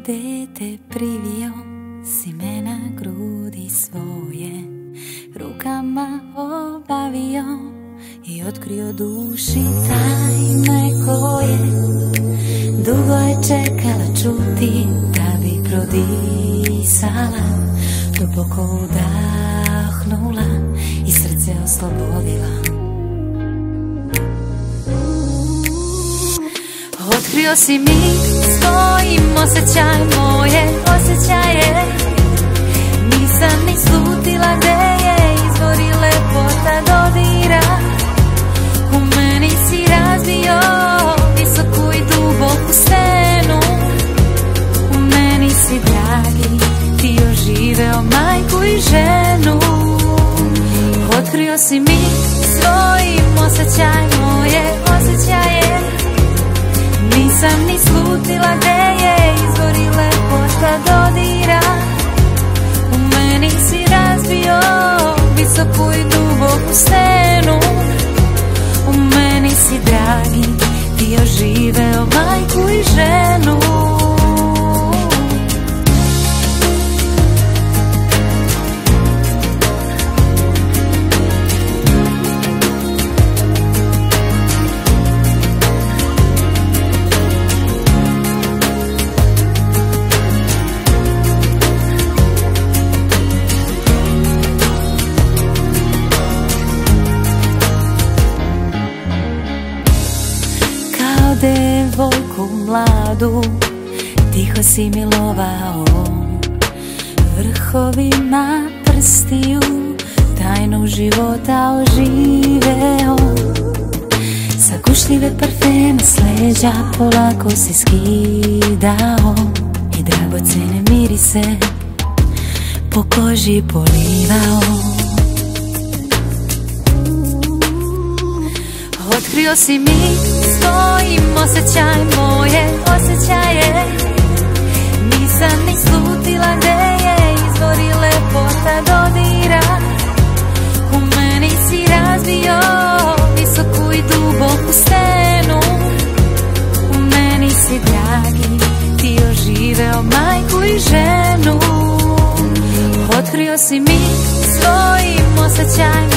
Dete privio si me na grudi svoje. Rukama obavio i otkrio duši tajne koje Dugo je čekala čuti da bi prodisala. Duboko udahnula i srce oslobodila. Otkrio si mi svojim osjećaj moje osjećaje. Nisam ni slutila gde je izvori lepota dodira. U meni si razbio visoku i duboku stenu. U meni si dragi ti oživeo majku i ženu. Otkrio si mi svojim osjećaj Nisam ni slutila gde je izvori lepota dodira. U meni si razbio visoku i duboku stenu. U meni si dragi ti oživeo majku i ženu mladu. Tiho si milovao. Vrhovima prstiju Tajnu života oživeo. Sa gušljive parfeme s leđa Polako si skidao. I dragocene mirise Po koži polivao. Otkrio si mi svojim osjećaj moje osjećaje. Nisam ni slutila gde je izvori lepota dodira U meni si razbio visoku i duboku stenu. U meni si dragi ti oživeo majku i ženu. Otkrio si mi svojim osjećaj